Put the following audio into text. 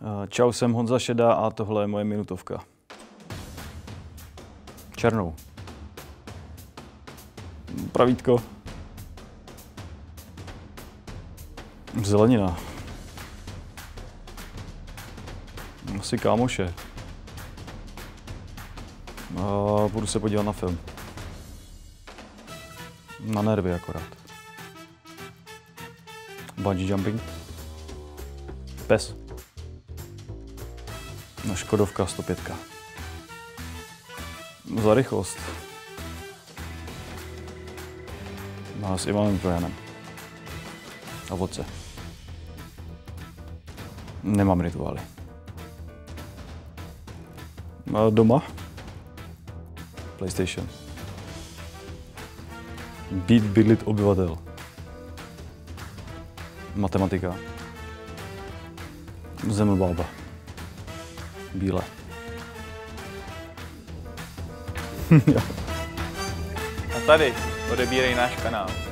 Eh, Čau, jsem Honza Šeda a tohle je moje minutovka. Černou. Pravítko. Zelenina. Asi kámoše. A budu se podívat na film. Na nervy akorát. Bungee jumping. Pes. Na Škodovka 105. Za rychlost. No, s Ivanem Trojanem. A vodce. Nemám rituály. A doma? PlayStation. Být bydlit obyvatel. Matematika. Zemlbába. Bílé. A tady odebírej náš kanál.